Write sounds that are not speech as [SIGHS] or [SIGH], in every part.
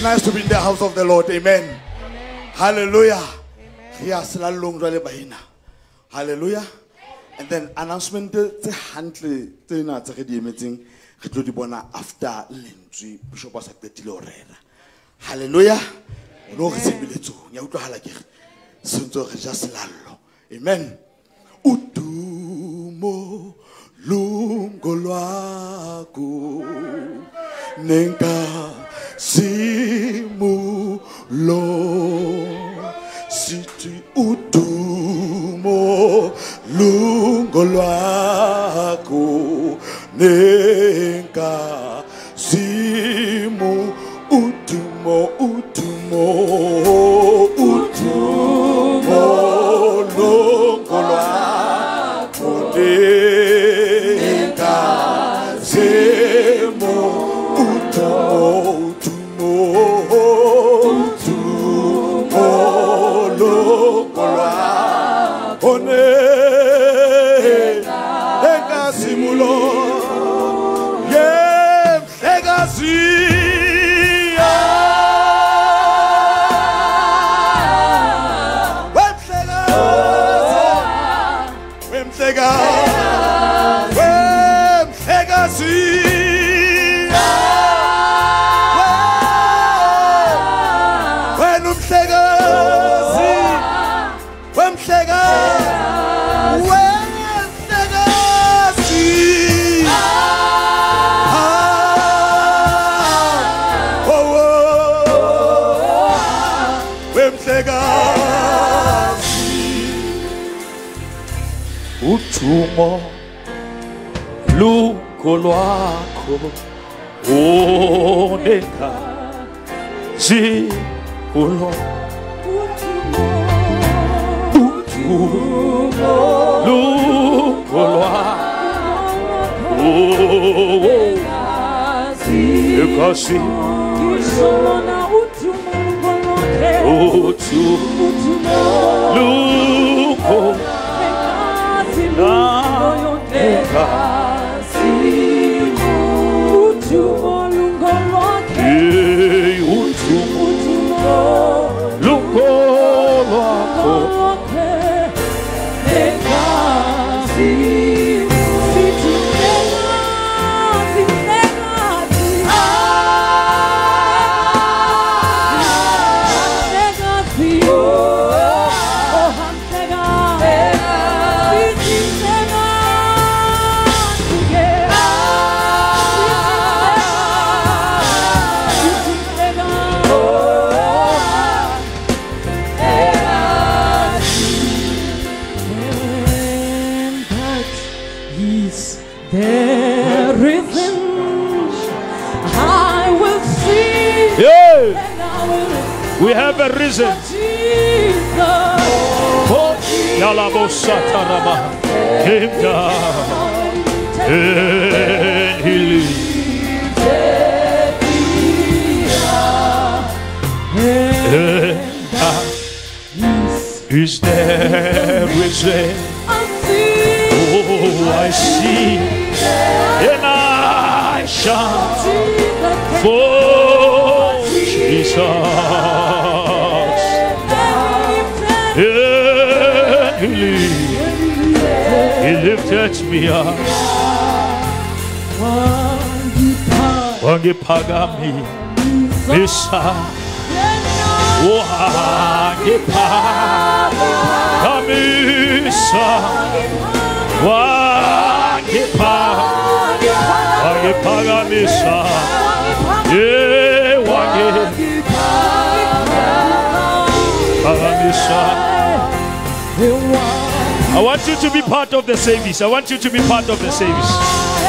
It's nice to be in the house of the Lord. Amen. Hallelujah. Yes, lalong jwale baina. Hallelujah. And then announcement tse hantle tsena tse re di emetseng re tlo di bona after lentswe bishop wa sa qetile ho rera. Hallelujah. No re sebeletsong ya utlwahala ke re sentse re ja selallo. Amen. Udumo lungo lwakho nenka simulo sithi udumo lungo simu udumo udumo udumo uthumo luko lwakho oneka ziulo uthumo luko lwakho ekasi uthumo luko oneka Hey, Yalabosatarama came down and he lived. And that is there risen. Oh, I see and I shout for Jesus. And he lifted me up. Wangipagami Misa. Wangipagamisa Wangipa Wangipagamisa Yeah Wangipagamisa I want you to be part of the service. I want you to be part of the service.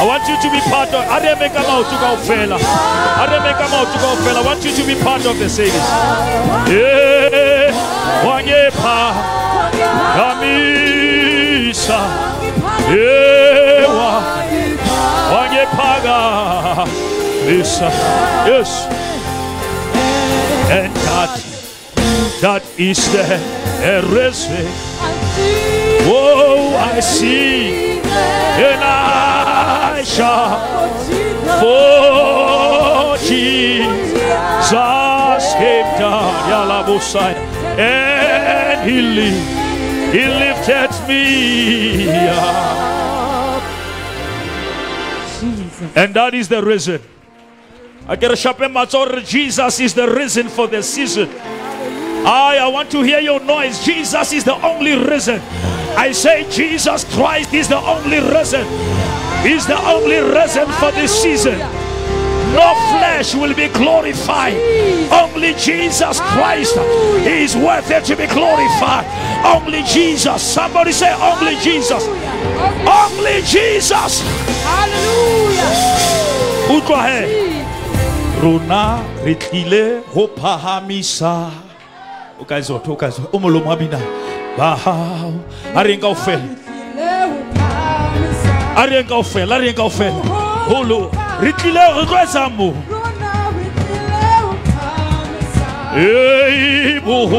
I want you to be part of. I didn't make a mouth to go fella. I want you to be part of the service. Yeah, wangepa kamisa. Yeah, wa- wangepaga misa. Yes, and that that is the recipe. Oh, I see and I shall for Jesus. Jesus came down, Yalabosai, and he lived. He lifted me up. Jesus. And that is the reason. I get a sharp. Jesus is the reason for the season. I, I want to hear your noise. Jesus is the only reason. I say Jesus Christ is the only reason. He's the only reason for this season. No flesh will be glorified. Only Jesus Christ is worthy to be glorified. Only Jesus. Somebody say, Only Jesus. Only Jesus. Hallelujah. Rona re tlile ho phahamisa. O ka izotho, o ka izotho. O molomo wa bina. Ba hao. A re eng kaofela. A re eng kaofela, a re eng kaofela. Holo. Re tlile re tlo etsa mo. Ei bo.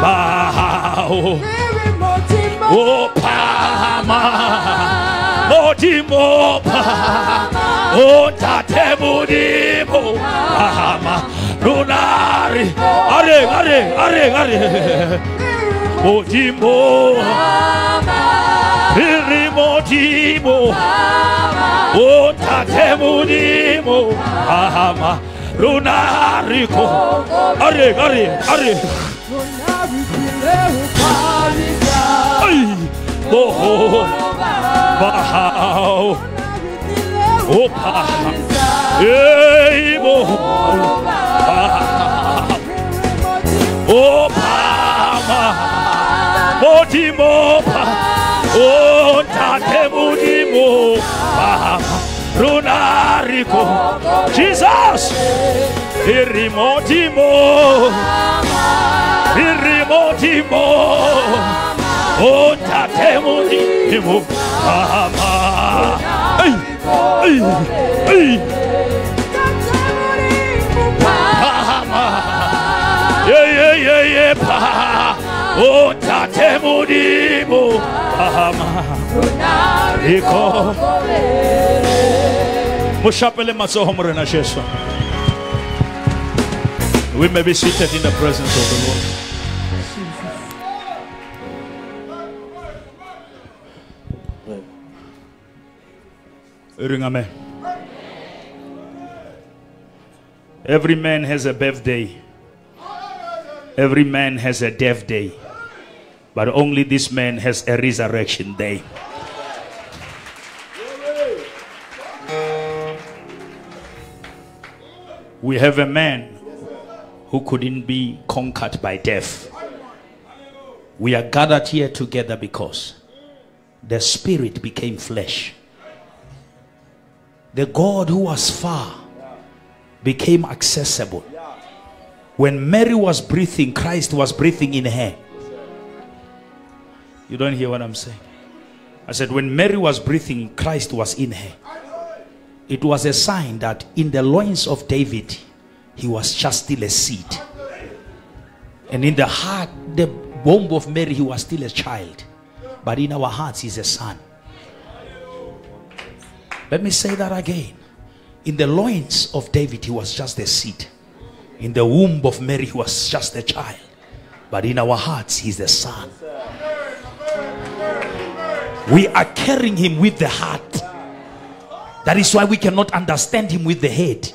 Ba hao. O phahama. Modimo phahama. O tate modimo phahama. Lunari. Are, are, are, are. Modimo. Riri modimo. O tate modimo phahama. Lunariko. Are, are, are. Oh. Oh, Bahao. Ei, bo. [LAUGHS] Oh, Bama. Modimo. Oh, Tate Modimo. Bama. Runarico. Jesus. Irimodimo. Irimodimo. Oh, Tate Modimo. Bama. Hey, hey, hey. Oh, mudimu. Bahama. Iko. Mushapele matsoho morena Jesu. We may be seated in the presence of the Lord. Ring amen. Every man has a birthday. Every man has a death day. But only this man has a resurrection day. We have a man who couldn't be conquered by death. We are gathered here together because the spirit became flesh. The God who was far became accessible. When Mary was breathing, Christ was breathing in her. You don't hear what I'm saying? I said, when Mary was breathing, Christ was in her. It was a sign that in the loins of David, he was just still a seed. And in the heart, the womb of Mary, he was still a child. But in our hearts, he's a son. Let me say that again. In the loins of David, he was just a seed. In the womb of Mary, he was just a child. But in our hearts, he's the son. We are carrying him with the heart. That is why we cannot understand him with the head.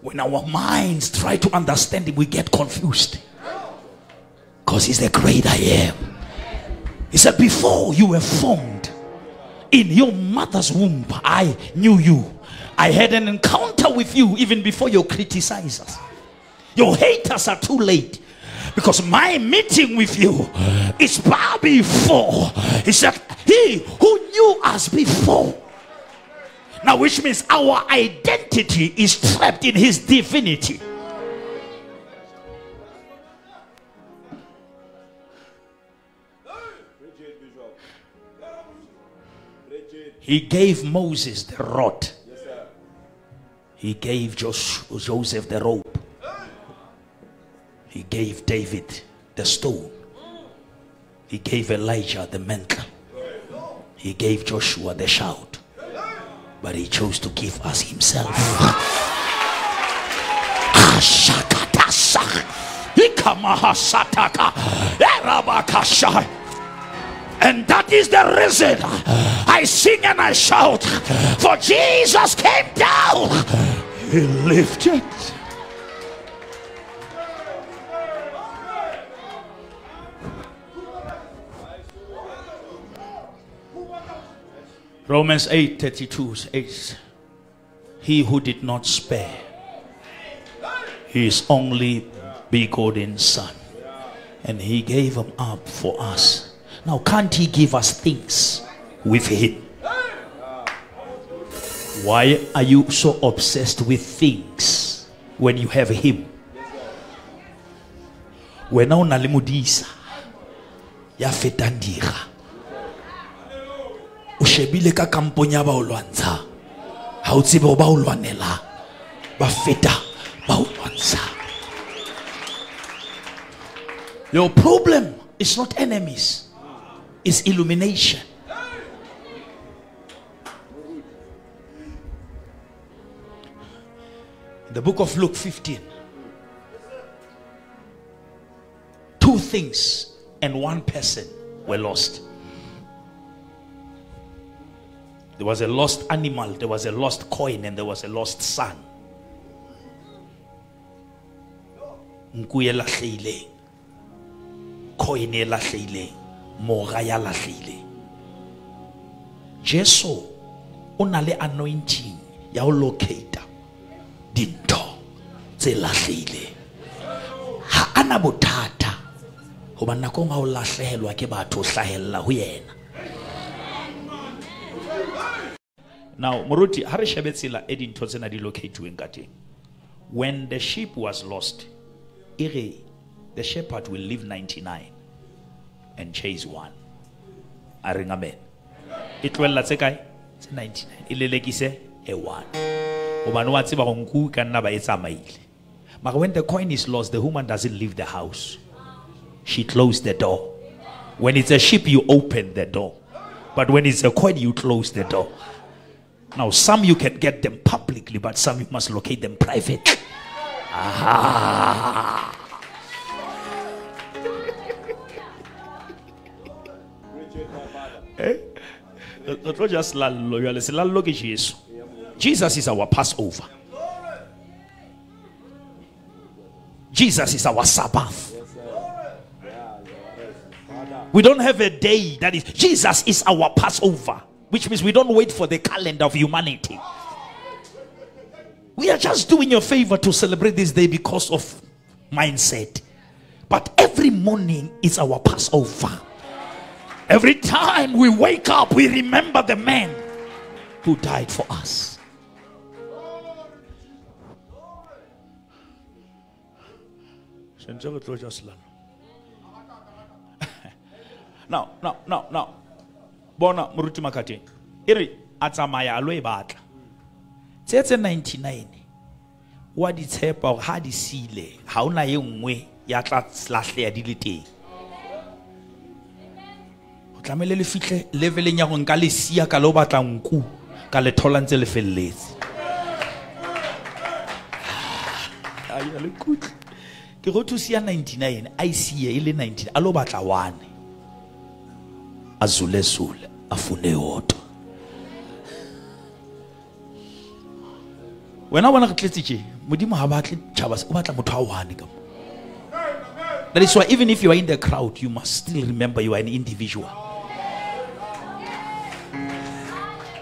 When our minds try to understand him, we get confused. Because he's the great I am. He said, Before you were formed in your mother's womb, I knew you. I had an encounter with you even before your criticizers. Your haters are too late. Because my meeting with you is far before. He said, He who knew us before. Now, which means our identity is trapped in his divinity. He gave Moses the rod. He gave Joseph the rope. He gave David the stone. He gave Elijah the mantle. He gave Joshua the shout. but he chose to give us himself. Ashakatasa. And that is the reason I sing and I shout. For Jesus came down. He lifted. Romans 8 32 says, He who did not spare his only begotten Son, and He gave him up for us. Now, can't He give us things with Him? Why are you so obsessed with things when you have Him? wena o na ya fetang dira o shebile ka kampong ya ba o lwantsha ba o ba feta ba o your problem is not enemies it's illumination. The book of luke 15 two things and one person were lost. There was a lost animal, there was a lost coin, and there was a lost son. Coin mora ya lahlehileng. Jesu o na le anointing ya o locate dintho tse lahlehileng. Ha ana bothata goba nakong ga o lahlehelwa ke batho o tlhagelela go yena. now moruti ha re shebe tsela e dintho tsena di locatiweng ka teng when the sheep was lost e the shepherd will leave 99 and chase one. A reng amen e tlohella tse kae? Tse 99 e e one. Gobane wa tseba go nku ka nna ba e tsamaile. When the coin is lost the woman doesn't leave the house. She closed the door. When it's a sheep you open the door. But when it's a coin you close the door. Now, some you can get them publicly, but some you must locate them privately. Ah. Eh? Re tlo ja selallo jwale selallo ke jesu jesus is our passover jesus is our sabbath we don't have a day that is jesus is our passover which means we don't wait for the calendar of humanity. We are just doing you a favor to celebrate this day because of mindset. But every morning is our Passover. Every time we wake up, we remember the man who died for us. [LAUGHS] now, now, now, now. bona tse tse 99 wa di tshepa gore ha di sile ha ona ya o tlamehile le fitlhe leveleng ya go nka le sia ka le o batla nku ka le thola ntse le feleletse. Kutlwe. ke go thusi ya 99 a e sie e le 19 a lo batla one. Azulezule afune yodwa wena bona re tletse tje? Modimo ha batle tšhaba o batla motho a one ka mo. That is why even if you are in the crowd you must still remember you are an individual.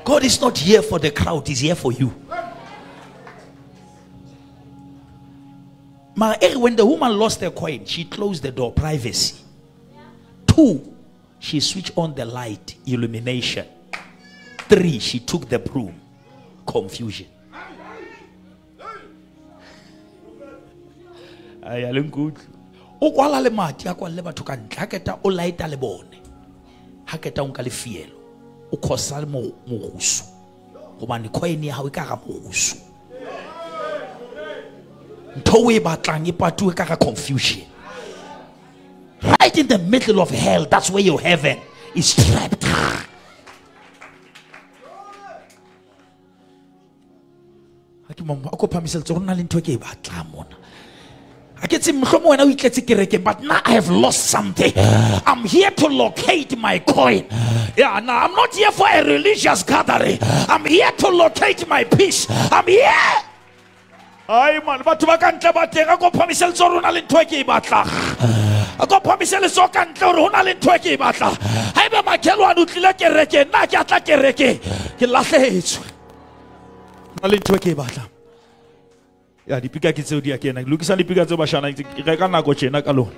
God is not here for the crowd he's here for you Maar eh, when the woman lost her coin, she closed the door, privacy. Two, she switched on the light, illumination. Three, she took the broom, confusion. Ay, aleng good. O kwala le mati a kwalle batho ka ntle le bone ha keta o o khosa le mo morusu gobane coin ya hao e ka ga morusu ntho o e batlang e patuwe ka confusion. Right in the middle of hell that's where your heaven is trapped. A ke mama a ko phamiseletse go nna le ntho e ke e batlang mona a ke motlhomo wena o itletse kereke but now i have lost something. I'm here to locate my coin. Yeah now i'm not here for a religious gathering. I'm here to locate my peace. I'm here. Hai man batho ba ka ntle ba teng a ko phamiseletse gore o na le ntho e ke e batlang. A ko phamiseletse o ka ntle gore go na le ntho e ke e batlang. Ga ebe makhelwane o tlile kereke nna ke atla kereke. Ke latlhetswe na le ntho e ke e batlang dipika ke tseo di a kena lokisang dipika tseo bashana reka nako tjena ka lona.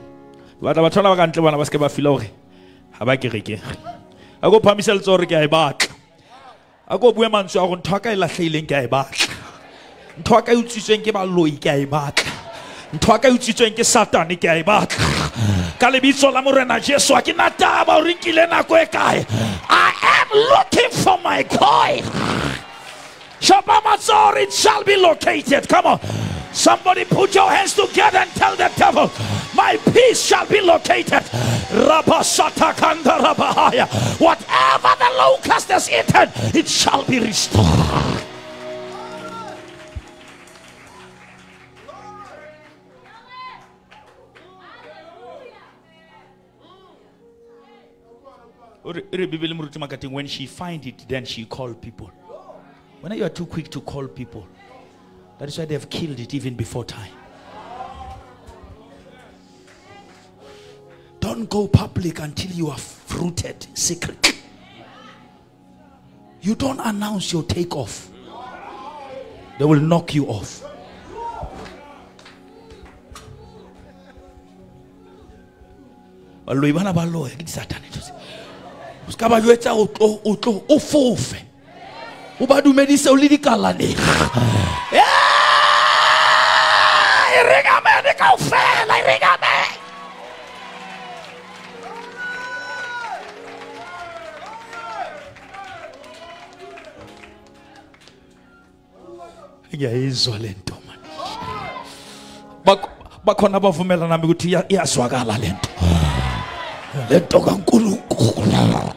Batla batho bana ba ka ntle bona ba seke ba fila gore ga ba kerekeng a ko phamiseletse gore ke a e batla. A ko bue mantswe a gore ntho a ka e latlheileng ke a e batla. Ntho a ka e utswitsweng ke baloi ke a e batla. Ntho a ka e utswitsweng ke satane ke a e batla. Ka lebitso la morena jesu a ke na taba gore nkile nako e kae? I am looking for my coin Shabamatzor, it shall be located. Come on. Somebody put your hands together and tell the devil, My peace shall be located. Whatever the locust has eaten, it shall be restored. When she find it, then she call people. When you are too quick to call people, that is why they have killed it even before time. Don't go public until you are fruited secret. You don't announce your takeoff, they will knock you off. O ba dumedise o le dikalaneng e regamene kaofela e regamene ngiyayizwa le nto man. Bak- bakhona bavumela nami ukuthi iya- iyazwakala le nto. Le nto kankulunkulu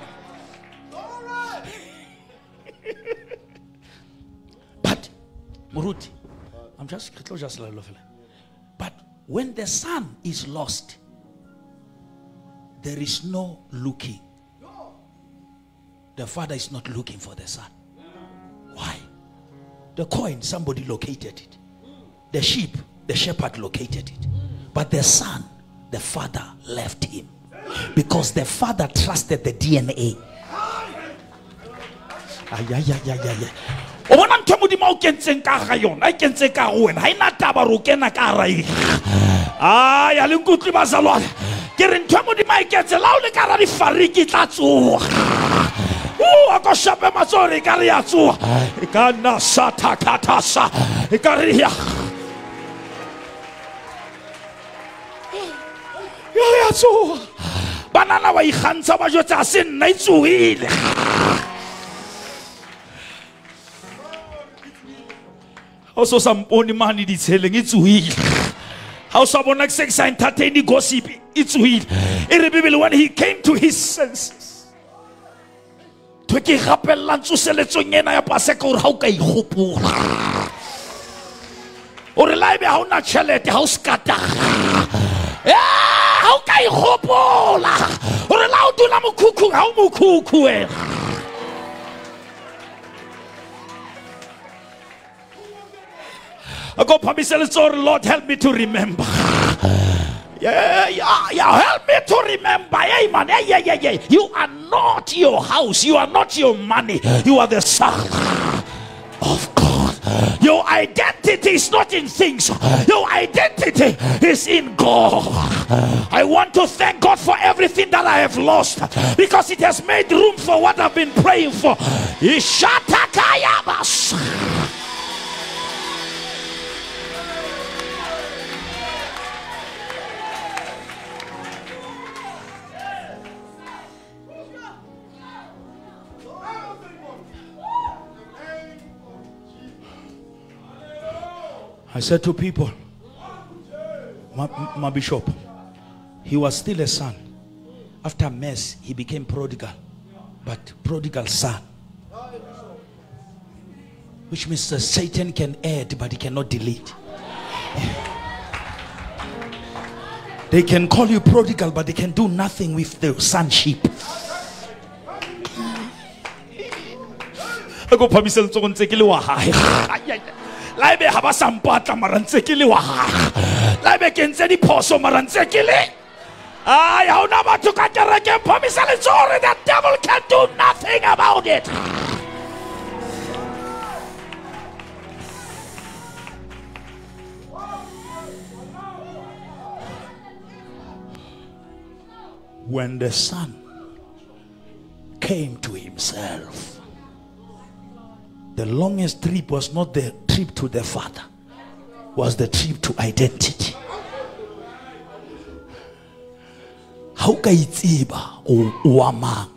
Muruti, I'm just just. But when the son is lost, there is no looking. The father is not looking for the son. Why? The coin, somebody located it. The sheep, the shepherd located it. But the son, the father left him. Because the father trusted the DNA. Ay, ay, ay, ay, ay, ay. O bona ntho e modimo o kentseng ka ga yona e kentseng ka go wena. Ga ena taba re o kena ka eng? A ya le nkutlwe bazalwana ke re ntho e modimo a e kentse la o le ka ra difariki tla tsoga a ko shape matso re e ka re ya tsoga e ka nna sathakatasa e ka re ya. Ya ya tsoga banana ba ikgantsha ba jotse a se nna e tsogile o se o sa mpone mane ditsheleng e tsohile ga o sa bona ke se ke sa entertain gossip e tsohile e re when he came to his senses. To ke gapelelang tsoseletsong ena ya paseka gore ga o ka igopola ore la ebe ga o na tšhelete ga o sekataga ga o ka igopola gore la o dula mokhukhung ga o mokhukhu go phamisele tsore lord help me to remember [SIGHS] yeah, yeah, yeah, help me to remember. Hey, man, yeah, yeah, yeah, yeah. You are not your house. You are not your money. You are the son of God. Your identity is not in things. Your identity is in God. I want to thank God for everything that I have lost because it has made room for what I've been praying for. I said to people, my, my bishop, he was still a son. After mess, he became prodigal, but prodigal son. which means that Satan can add, but he cannot delete. They can call you prodigal, but they can do nothing with the sonship. a ko phamise letsogo ntse ke le wa gae la ga ba sampatla mara ntse ke le wa gage la ke ntse diphoso mara ntse ke le. Ai ga ona batho ka kerekeng phamisa letsogo gore the devil can do nothing about it. When the son came to himself the longest trip was not the trip to the father was the trip to identity. Ha o ka itseba o wa mang?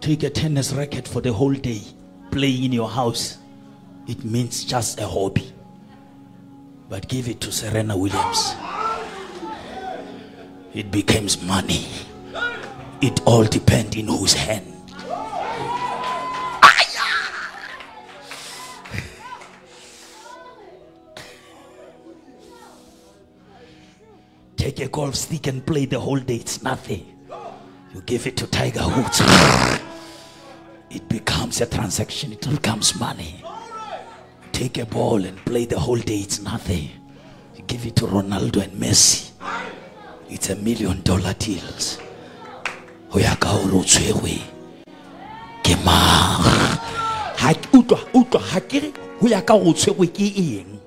Take a tennis racket for the whole day playing in your house it means just a hobby. But give it to serena williams. It becomes money it all depends in whose hand Take a golf stick and play the whole day. It's nothing. You give it to Tiger Woods. It becomes a transaction. It becomes money. Take a ball and play the whole day. It's nothing. You give it to Ronaldo and Messi. It's a million dollar deals. Ho ya ka hore o tshwerwe ke mang utlwa utlwa ha ke re ho ya ka hore o tshwerwe ke eng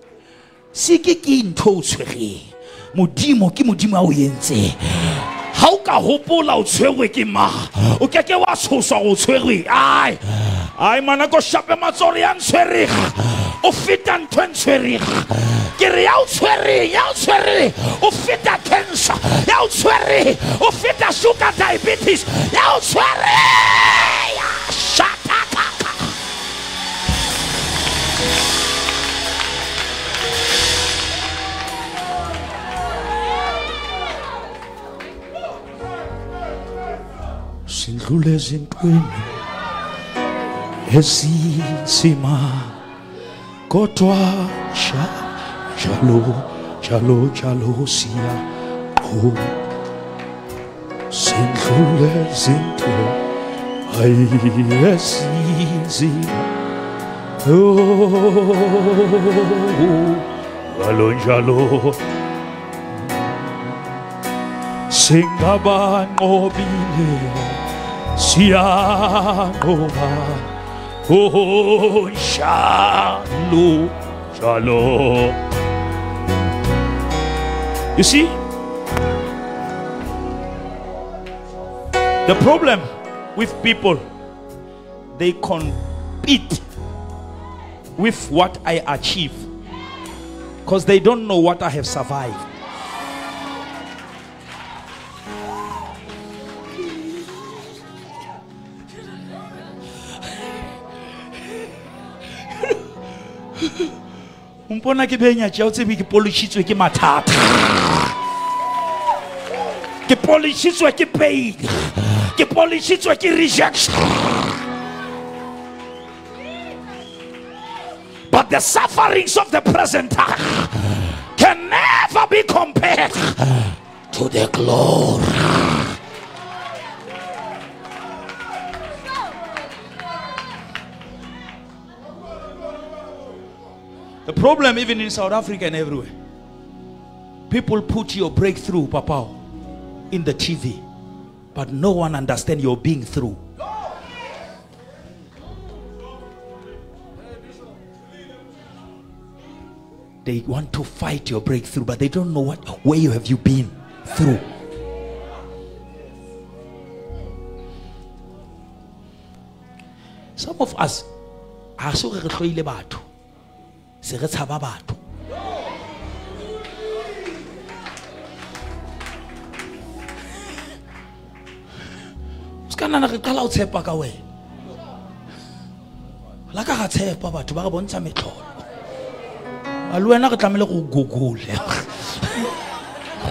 se ke ke ntho o tshwereng modimo ke modimo a o entseng ha o ka hopola o tshwerwe ke ma o ke ke wa tshoswa o tshwerwe ai ai mana ko shape matsori ya ntshwerega o feta ntho e ntshwerega ke re ya o tshwereng ya o tshwereng o feta cancer ya o tshwereng o feta sugar diabetes ya o tshwereng sindlule ezintweni ezinzima kodwa sha jalo jalo jalo siya qho sindlule ezinto hayi ezinzima oh jalo njalo singabanqobile siyanqoba oh njalo njalo you see the problem with people they compete with what i achieve because they don't know what i have survived mpona ke benya o tsebe ke polišitswe ke mathata. Ke polišitswe ke pain. Ke polišitswe ke rejection. But the sufferings of the present time can never be compared to the glory The problem, even in South Africa and everywhere, people put your breakthrough, Papa, in the TV, but no one understand you're being through. They want to fight your breakthrough, but they don't know what where you have you been through. Some of us, se re tshaba batho. Se ka nana re qala ho tshepa ka wena. La ka ga tshepa batho ba re bontsha metlholo. A le wena re tlamehile go google. [LAUGHS]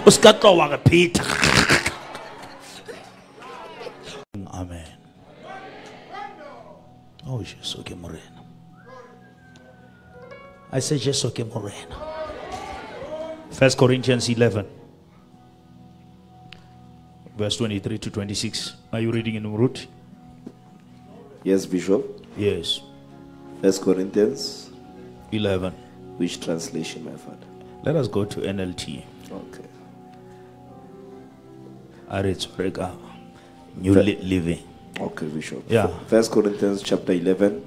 O se ka tloa re pheta I say Jesu ke morena. First Corinthians 11 verse 23 to 26. Are you reading in root? Yes, Bishop. Yes. First Corinthians. 11. Which translation, my father? Let us go to NLT. Okay. Aritsreka. New Li- Living. Okay, Bishop. Yeah. First Corinthians chapter 11,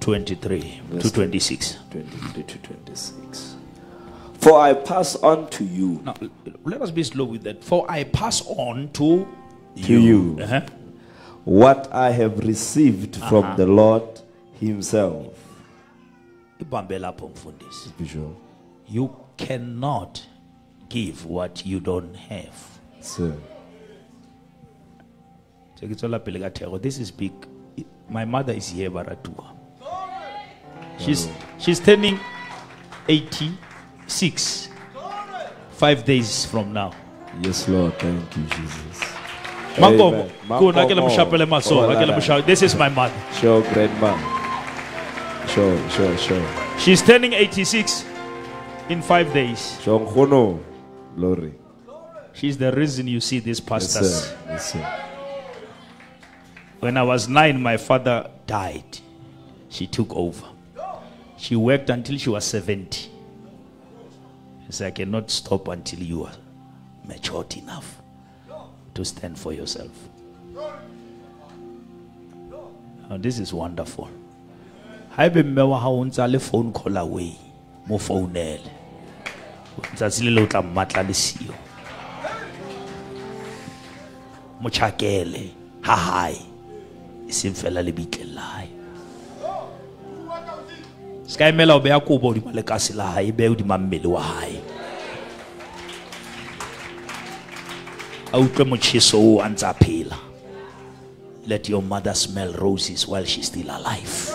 23 Yes. to 26. 23 to 26. For I pass on to you Now, let us be slow with that. For I pass on to To you. Uh-huh. what I have received from the Lord Himself. Ibambe lapho mfundisi. Bishop. You cannot give what you don't have. Sir. So ke tswela pele ka thego. This is big. My mother is here Baratua. She's she's turning 86 5 days from now. Yes, Lord. Thank you, Jesus. Mankomo, Amen. kuna ke le Mankomo. moshapele maso, ke le Lord. mosha- This is my mother. Sure, grandma. Sure, sure, sure. She's turning 86 in 5 days. Sure, Glory. She's the reason you see these Yes, pastors. sir. Yes, sir. When I was nine, my father died. She took over. She worked until she was 70. She said, I cannot stop until you are matured enough to stand for yourself. Now, this is wonderful. haebe mme wa hao o ntse phone call away mo founele tsatsi le le o tla mmatla lesio mo tjhakele ha hae e seng fela se ka emela o beya kobo hodima lekase la hae e behe hodima mmele wa hae. A utlwe motjheso oo a ntse a phela. Let your mother smell roses while she's still alive.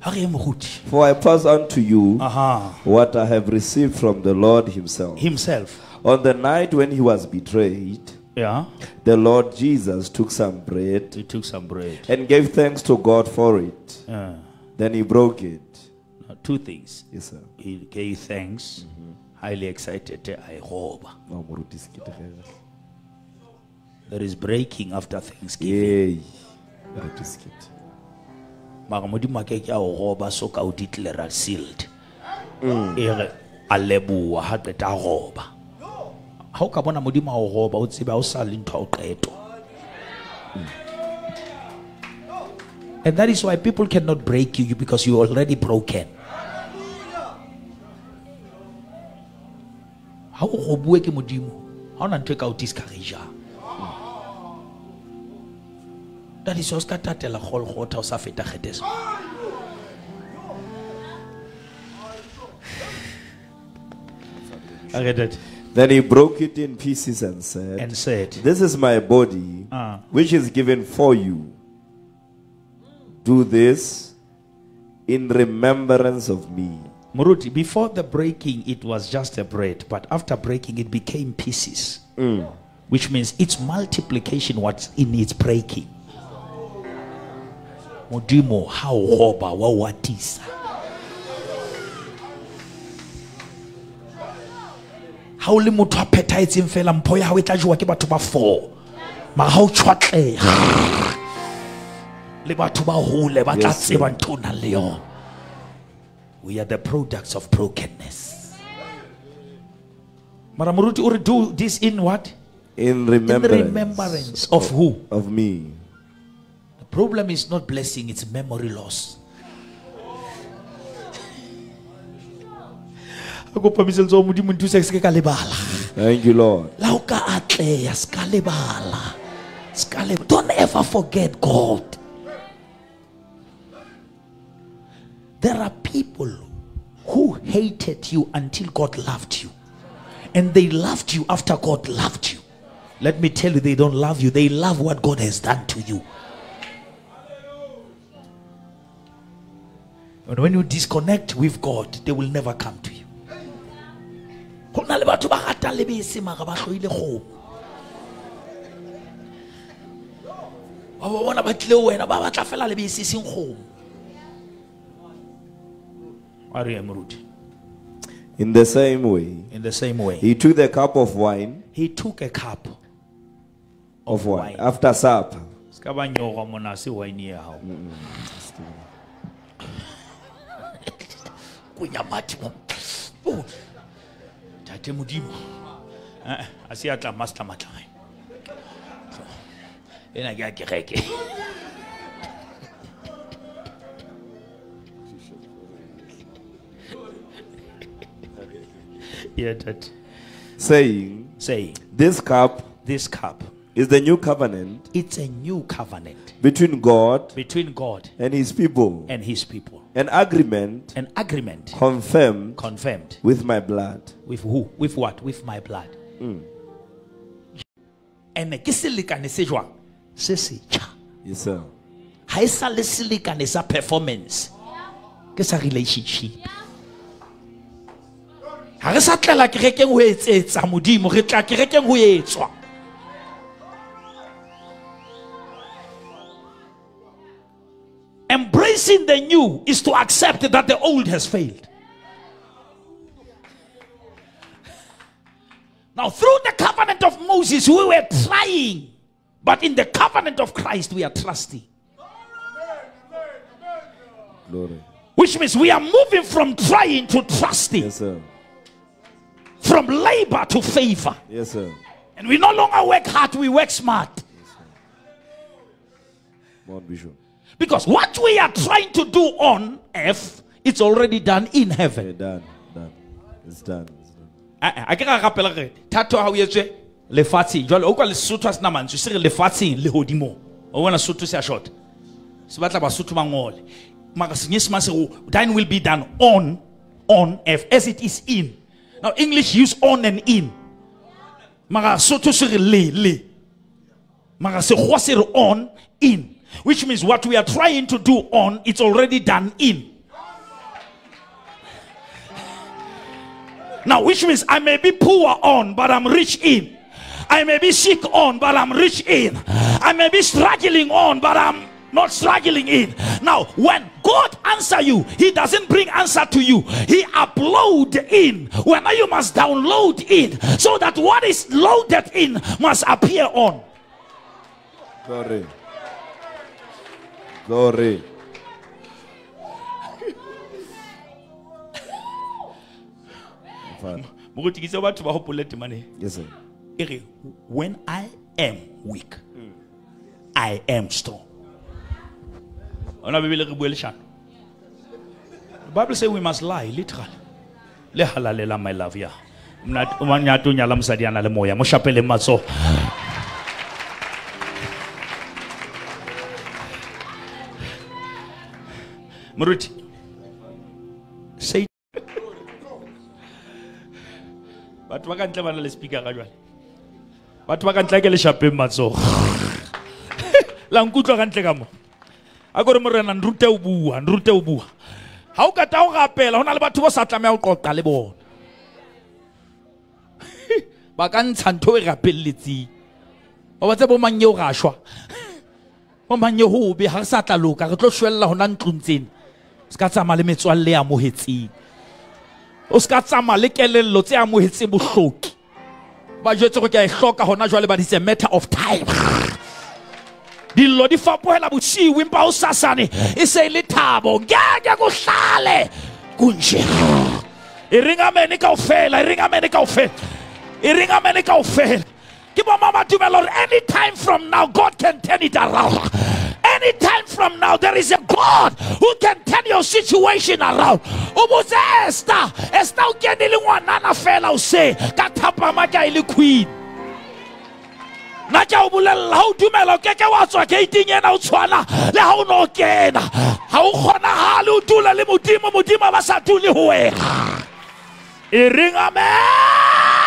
Ha re ye moruti For I pass on to you aha. what I have received from the Lord Himself. himself. On the night when He was betrayed, yeah the Lord Jesus took some bread he took some bread and gave thanks to God for it. yeah. Then He broke it. Now, two things Yes, sir. he gave thanks mm-hmm. highly excited eh, I hope moruti sekete ge- there is breaking after thanksgiving Yay. Moruti sekete. mara modimo a ke ke a o roba so ka o sealed mm. e re a leboha ha qeta roba ha o ka bona modimo a o roba o tsebe ha o sa le a o qeto and that is why people cannot break you because you already broken. Ha o robuwe ke modimo ha ona ntho e ka o discourageang. That is o ska tatela golgotha o sa feta kgeteso I get it. Then He broke it in pieces and said, and said This is my body, Ah. which is given for you. Do this in remembrance of me. Muruti, before the breaking, it was just a bread, but after breaking, it became pieces, which means its multiplication was in its breaking. Modimo, how roba wa ha o le motho a phethahetseng fela mpho ya hao e tla jewa ke batho ba four. Mara ha o tshwatleha le batho ba hole ba tla tseba ntho o nang le yona. We are the products of brokenness. Mara moruti o re do this in what? In in remembrance, remembrance of who? of me. the problem is not blessing it's memory loss Thank you, Lord. la o ka atleha se ka lebala se ka leba- don't ever forget god. There are people who hated you until god loved you. And they loved you after god loved you. Let me tell you they don't love you. They love what god has done to you. And when you disconnect with god they will never come to you go na le batho ba ratang lebese mara ba tloile kgomo. Ba ba bona ba tlile wena ba batla fela lebese e seng kgomo. A re moruti. In the same way, in the same way. he took the cup of wine. He took a cup of wine. wine. after supper. se ka ba nyoga mona se wine ya gago kunyamathi mo Oh. modimo. Eh, a se ya tla master matlae. Ena ke ya kereke. Yeah tate. Saying, saying This cup this cup is the new covenant it's a new covenant between God between god and his people, and his people an agreement an agreement confirmed confirmed with my blood. with who? With what? With my blood. Hmm. And ke selekane se jwang? Se setjha. Yes, sir. ha e sa le selekane sa performance. Ke sa relationship. Ha re sa tlela kerekeng ho etsetsa modimo re tla kerekeng ho etswa embracing the new is to accept that the old has failed Now, through the covenant of Moses, we were trying, but in the covenant of Christ, we are trusting. Glory. Which means we are moving from trying to trusting, Yes, sir. from labor to favor. Yes, sir. And we no longer work hard, we work smart. Mount Bishop. Because what we are trying to do on earth, it's already done in heaven. Okay, done. Done. It's done. It's done. Eh, eh, a ke ra rapela re thato ha o etswe lefatsheng jwale o kwa lesotho a sena mantswe se re lefatsheng le hodimong o bona sotho se a short se batla basotho ba ngole mara senyesemane se go will be done on on earth as it is in now english use on and in mara sotho se re le le mara sekgowa se re on in which means what we are trying to do on it's already done in Now, which means I may be poor on, but I'm rich in. I may be sick on, but I'm rich in. I may be struggling on, but I'm not struggling in. Now, when God answer you, He doesn't bring answer to you. He upload in. When you must download in, so that what is loaded in must appear on. Glory. Glory. Moruti, batho ba gopolole temane. Yes. E re, When I am weak, I am strong. Ona bebele re bue leshano. The Bible says we must lie literally. Le halalela my love ya. Mna o nyala mosadi a na le moya mo shapele matso. Moruti. Say batho ba ka ntle ba na le speaker ka jwale. Batho ba ka ntle ke le shapeng matsogo [LAUGHS] la nkutlwa ka ntle ka mo. A kore morena nrute o bua nrute o bua. Ga o kata go gapela go na le batho ba sa tlameya go qoqa le bona. [LAUGHS] Ba ka ntsha ntho e rapeletseng o batse bo mannye o ga shwa? [LAUGHS] Bo mannye go be ga re sa tla loka re tlo shwelela gona ntlong tsena se ka tsamaya le metswalle e amogetseng o se ka tsamaya le kelello tse amohetseng bohloki. Ba jwetse go ke a e hloka gona jwale ba it's a matter of time. Dillo di fapohela bosiu empa o sasane e se e le thabo. Ngeke kuhlale kunje e reng amene kaofela e reng amene kaofela. E reng amene kaofela. Ke boma ba dumela gore anytime from now god can turn it around anytime from now there is a god who can turn your situation around. Ester ester o kene ngwanana fela o se ka thapama ka e queen. Nna ke o bolelela ga o dumela o keke wa tswa gating ena o tshwana le ga o ne o kena. Ga o kgonagale o dula le modimo modimo ba sa dule go wena. E reng amen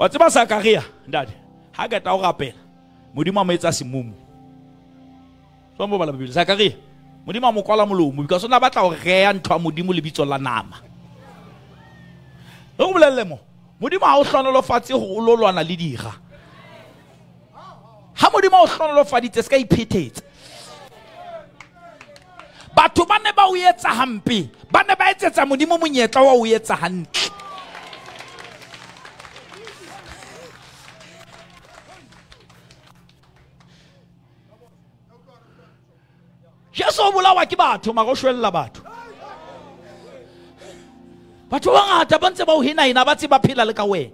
wa tseba sakaria ntate ga keta go rapela modimo a mo etsa semumu. So mo bala bibele sakaria modimo a mo kwala molomo because o ne batla go reya ntho ya modimo lebitso la nama. Re go bolelele mo modimo ga o tlhonolofatse go o lo lwana le dira. Ga modimo a o tlhonolofaditse se ka iphethetsa. Batho ba ne ba o etsa hampe ba ne ba etsetsa modimo monyetla wa o etsa hantle jesu o bolawa ke batho mara o shwella batho. Batho ba bangata ba ntse ba o henahena ba tse ba phela le ka wena.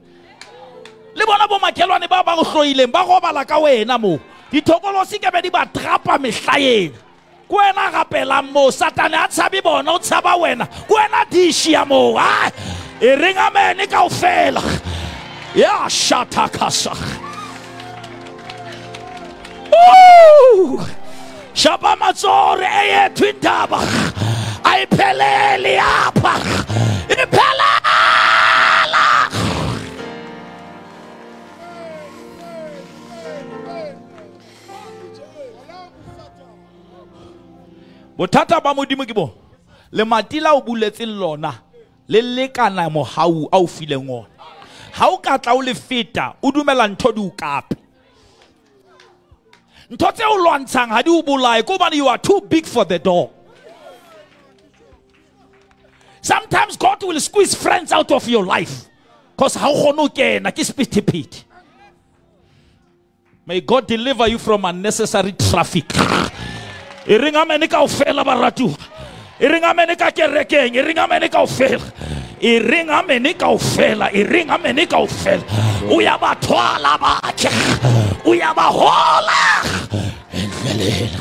Le bona bo makhelwane ba ba go hloileng ba robala ka wena moo dithokolosi ke be di ba trapa mehlaeng. Ke wena gapelang moo satane a tshabe bona o tshaba wena. Ke wena dišia moo a e reng amene kao fela ya shabamazore eyethu indaba ayipheleli apha. Bothata ba modimo ke bo lemati la o buletseng lona le lekana mohau a o fileng ona ha o ka tla o le feta o dumela ntho di o kape. Ntho tse o lwantshang ha di o hobane you are too big for the door. Sometimes god will squeeze friends out of your life because ha o kgone ho kena ke sephethephethe. May god deliver you from unnecessary traffic. E reng amene kaofela baratuwa. E reng amene ka kerekeng e iringameni kawufela iringameni kawufela uyabathwala abathe uyabahola. Endleleni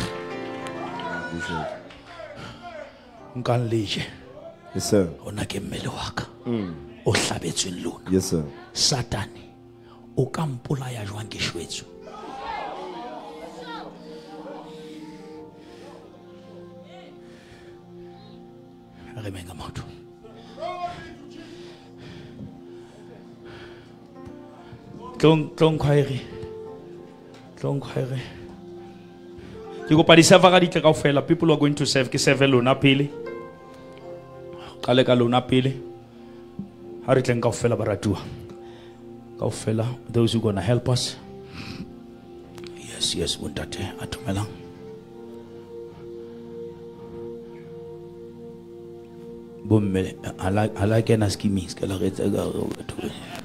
nkanlije yes sir. Ona ke mmele waka mm. Ohlabetsweng lona. Yes sir. Satane o ka mpolaya jwang ke shwetso a re menga motho. Tlongkgwaere tlongkgwaere ke kopa di-servera di tle kao fela people are going to serve ke serve lona pele qale ka lona pele ha re tleng kao fela baratuwa kao fela those who gonna help us yes yes bontate a dumelang bomme ha la kena ba-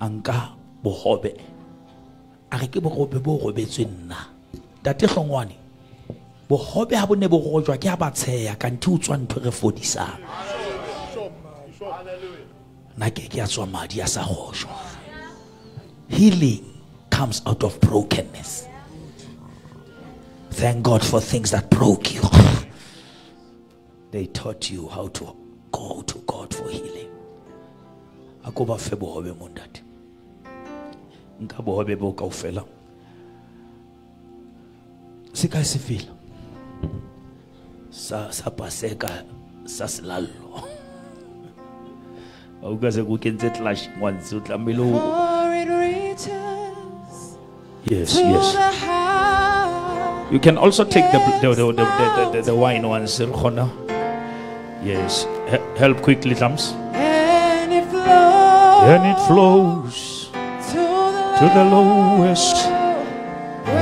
a nka bogobe a re ke bogobe bo robetswe nna tate hlongwane bogobe ha bo ne bo rojwa ke ha ba tsheya kante o tswa ntho re fodisang ke a tswa madi a sa gojwa healing comes out of brokenness Thank God for things that broke you. They taught you how to go to God for healing. Ako ba fe bohobe mo ntate. Nka bohobe bo kaofela. Se ka se fela. Sa sa paseka sa selallo. [LAUGHS] Au ka se go kentse clash once o tlamehile o For it reaches Yes, yes. You can also take the the the, the, the, the, the wine ones. Yes. Help quickly, Tams. And it flows And it flows to the lowest,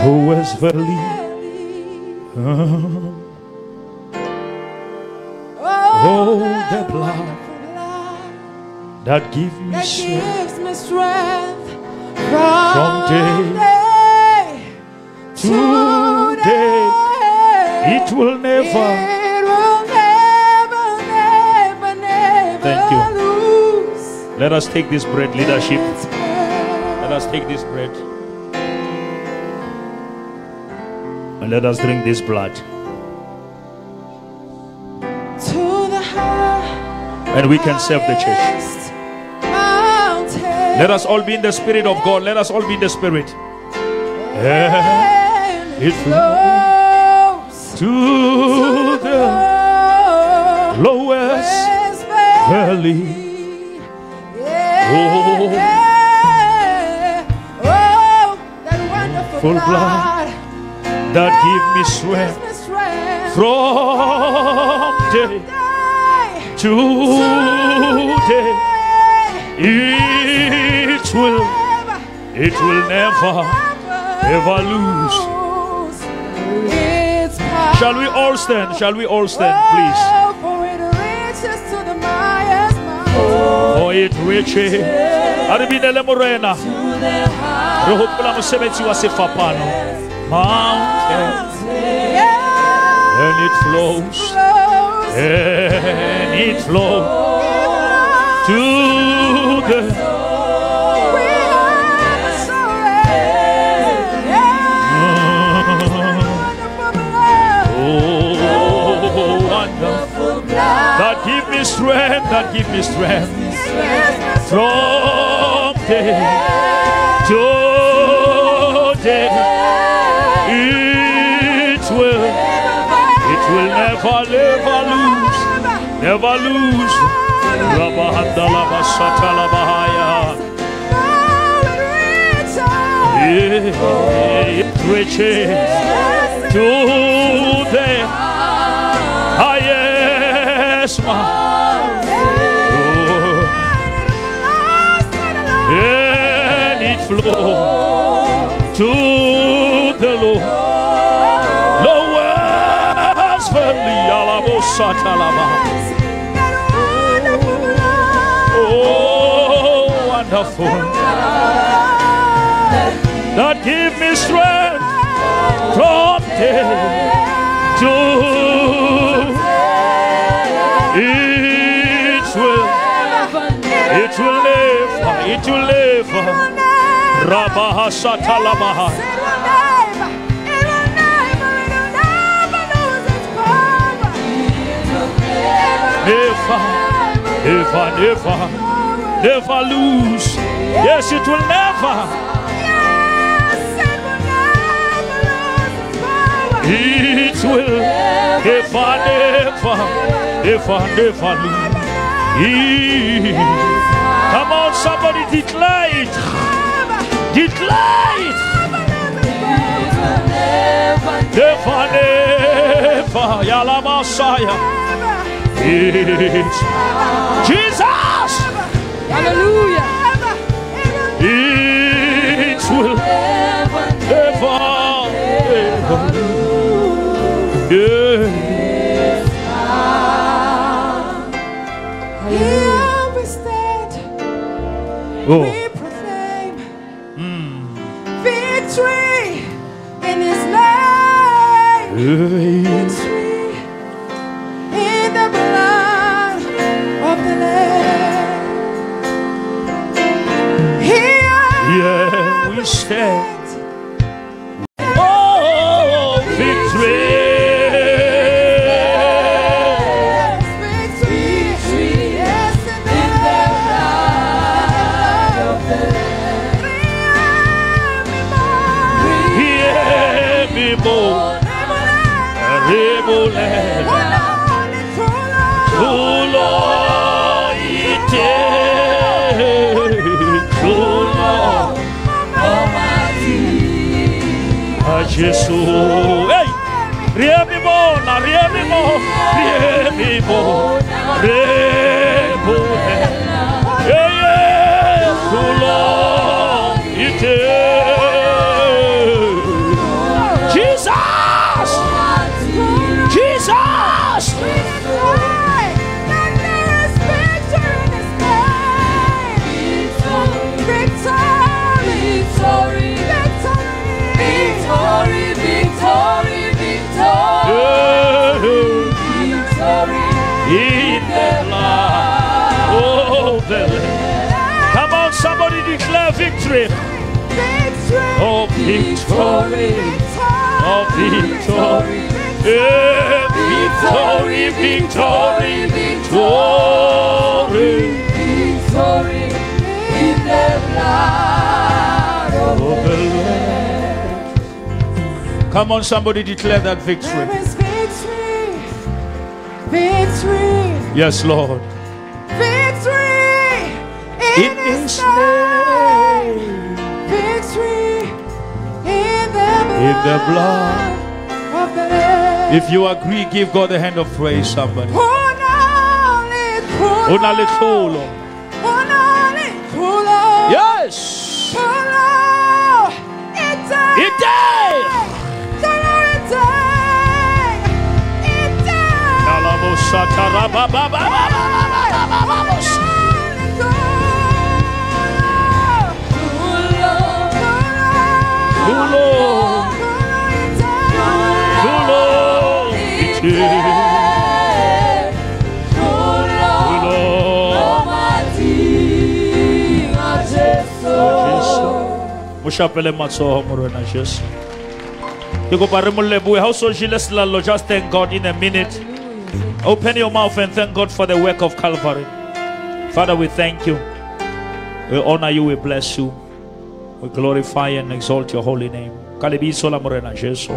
lowest valley. Oh, the blood That give me that strength gives me strength From day to day. It will never. Never, never, never Thank you. Let us take this bread, leadership. Its power. Let us take this bread. And let us drink this blood. To the And we can serve the church. Let us all be in the Spirit of God. Let us all be in the Spirit. And it flows To the lowest valley. Full blood that give me strength gives me strength from day to day. It will, it will never, ever lose. Shall we all stand? Shall we all stand, please? Oh, for it reaches to the highest mountain. For it reaches. A re binele morena. Re hopola wa sefapano. Mountain and it flows. And it flows to the We have a surrender. Yeah, wonderful blood. Oh, wonderful. That give me strength, that give me strength. From day to never, lose, never lose. Yeah, reaches to the highest mountain. and it flows to the low, lowest valley. Oh, wonderful. That give me strength from day to it will, it will never, it will never. Rabaha Never, never, never, never lose. Yes, it will never. It will never, never, never, never lose. Come on, somebody declare it. Declare it. Never, never. Yala Messiah. It's Jesus. Hallelujah. It will A Gesù. Hey! Riemi mona, riemi Oh, victory. Oh, victory. Yeah, Victory, victory, victory. Victory in the blood of of the Lamb. Come on, somebody declare that victory. Victory, victory, Yes, Lord. victory in, His name. In the blood. of the Lamb. If you agree, give God a hand of praise, somebody. Unale kulo, Unale kholo. unale kulo, Yes. kulo, ite, Ite. kulo, Mo shapele matsoho mo rena Jesu. Ke kopa re mo lebohe. Ha o so just thank God in a minute. Open your mouth and thank God for the work of Calvary. Father, we thank you. We honor you, we bless you. We glorify and exalt your holy name. Ka lebitso la morena Jesu.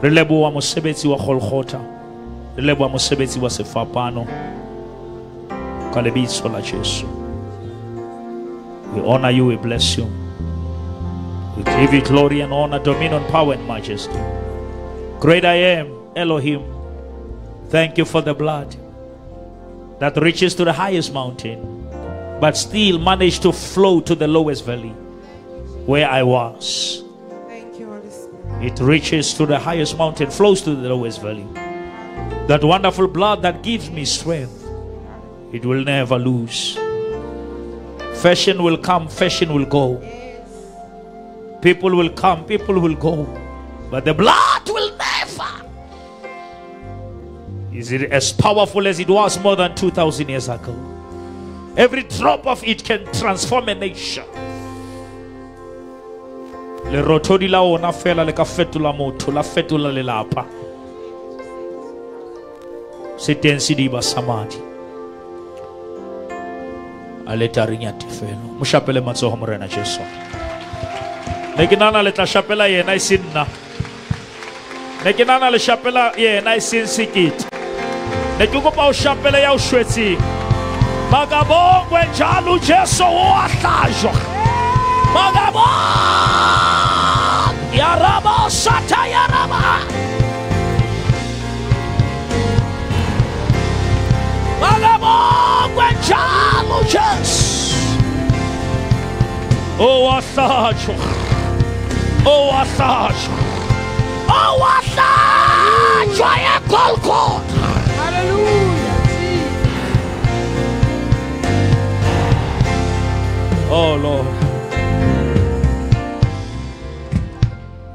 Re leboha mosebetsi wa Golgotha. Re leboha mosebetsi wa sefapano. Ka lebitso la Jesu. We honor you, we bless you. We give you glory and honor, dominion, power, and majesty. Great I am, Elohim. Thank you for the blood that reaches to the highest mountain, but still managed to flow to the lowest valley where I was. Thank you, Holy Spirit. It reaches to the highest mountain, flows to the lowest valley. That wonderful blood that gives me strength, it will never lose. Fashion will come, fashion will go. People will come, people will go. But the blood will never. Is it as powerful as it was more than 2,000 years ago? Every drop of it can transform a nation. lerothodi la ona fela le ka fetola motho la fetola lelapa se teng sediba sa madi a le tla reng ya tefelo mo shapele jesu ne ke nana le tla shapela yena e se nna. Ne ke nana le shapela yena e seng sekete. Ne ke kopa o shapele ya o shwetseng. Makabongwe njalo jesu o a hlajwa. Makabong yaraba sata yaraba makabongwe njalo jesu. O a hlajwa o a hlajwa o a hlajwa egolgotha Hallelujah, Oh Lord.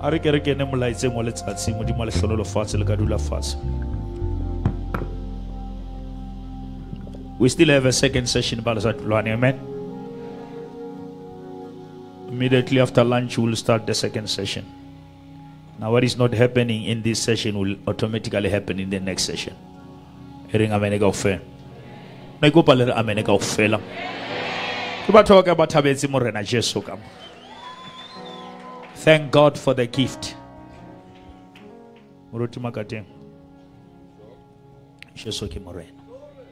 a re ke re kene molaetseng letsatsi modimo a letlholo lefatshe le ka dula fatshe. We still have a second session balazatulwane amen immediately after lunch we'll start the second session. Now what is not happening in this session will automatically happen in the next session. Reng amene kaofela na ikopa le amene kaofela ke batho ba ka ba thabetse morena jesu ka mo. Thank god for the gift. Moruti makateng. Jesu ke morena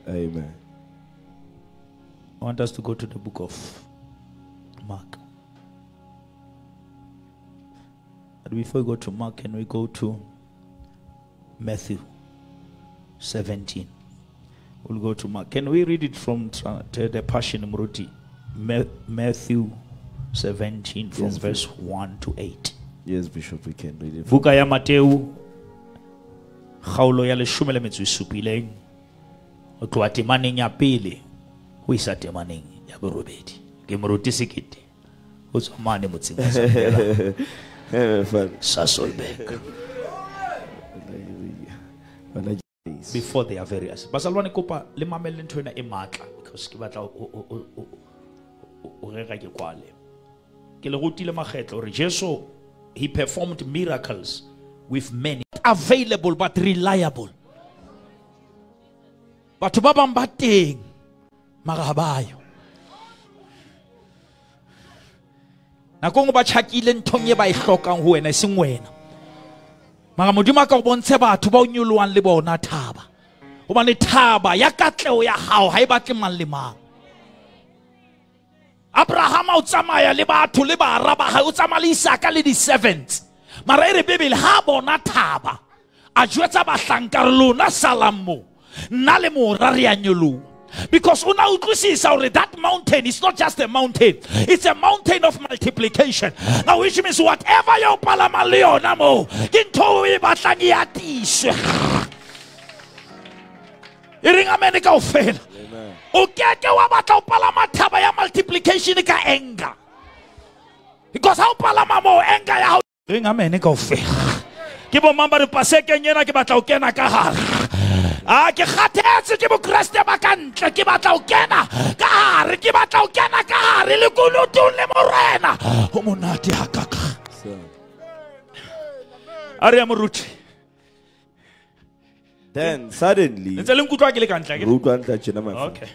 Amen. I want us to go to the book of Mark. But before we go to Mark, can we go to Matthew 17? We'll go to Mark. Can we read it from the Passion Muruti? Matthew 17 from Yes, verse 1 to 8. Yes, Bishop, we can read it. buka ya mateu kgaolo ya leshome le metso e supileng go temani temaneng ya pele go isa temaneng ya borobedi ke moruti sekete o tswa mane motseng wa [LAUGHS] [LAUGHS] Before they are various basalwane kopa le mamelle ntho ena e matla because ke batla o- reka ke kwale. Jesu he performed miracles with many. Available but reliable. Batho ba bang ba nako nngwe ba tjhakile nthong e ba e hlokang ho wena seng wena? Mara modimo a ka o bontshe batho ba o nyolowang le bona thaba. Hobane thaba ya katleho ya hao ha e batle mang le mang. Abrahama o tsamaya le batho le bara ba hae o tsamaya le isaka le di-servants. Mara e re bebele ha a bona thaba a jwetsa bahlanka lona salang mo. Nna le mora re a nyoloha because o na utlwisisa hore that mountain is not just a mountain. It's a mountain of multiplication. Now which means whatever yo palama le yona mo ke ntho o e batlang e atiswe. E reng amene kaofela o keke wa batla o palama thaba ya multiplication ka anger because o palama mo anger ya hao reng amene kaofela. Ke bomang ba re pasekeng ena ke batla o kena ka gare a ke kgathetse ke bokreste ba ka ntle ke batla o kena ka gare ke batla o kena ka gare le kolotong le morena go monate ha a re ya moruti Then suddenly, ntse le nkutlwa ke le ka ntle akere? Re utlwa hantle tjena, my friend. okay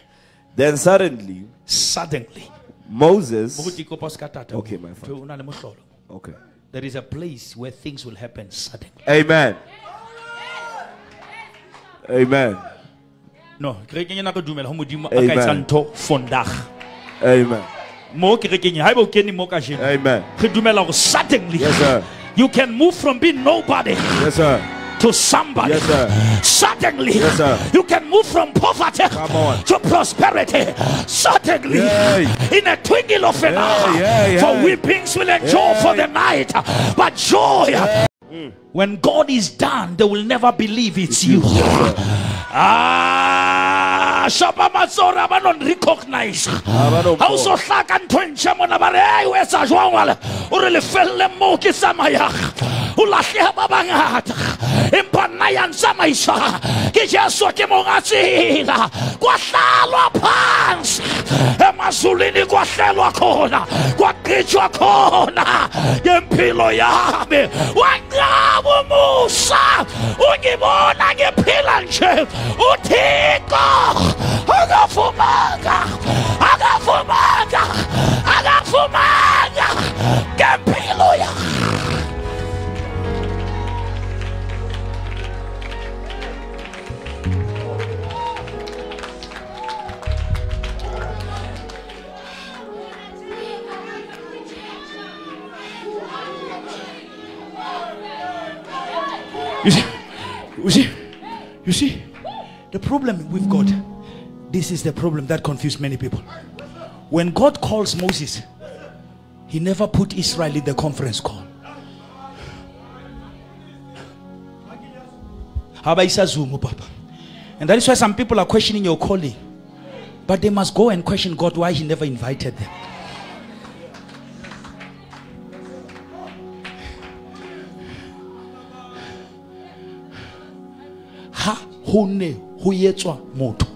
then suddenly suddenly Moses. moruti kopa o ska tata Okay, my friend. o na le mohlolo Okay. there is a place where things will happen suddenly Amen. Amen. no kerekeng ena re dumela go modimo a Amen. ka etsa ntho fondag Amen. mo kerekeng ga ebe o kene mo ka jeno Amen. re dumela gore suddenly Yes, sir. you can move from being nobody Yes, sir. to somebody. Yes, sir. Suddenly, Yes, sir. you can move from poverty to prosperity. Suddenly, Yay. in a twinkle of an eye, yay, for weepings will endure for the night, but joy. When God is done, they will never believe it's you. Ah, shapa matsora ba recognize. Ha so hlaka ntho e ntjha mona ba re "Hey, o jwang wala o re lefelle moo ke tsamayang o lahleha ba bangata empa nna ya ntsamaisa ke jesu ke monga tsela kwahlalwa phansi. Emazulwini kwahlelwa khona. Kwaqitshwa khona. Ngempilo yami. Wanqaba umusa. Ungibona ngiphila nje. Uthixo akavumanga akavumanga akavumanga ngempilo yami You see, you see, you see, the problem with God, this is the problem that confused many people. When God calls Moses, he never put Israel in the conference call. And that is why some people are questioning your calling. But they must go and question God why he never invited them. Ho ne ho etswa motho.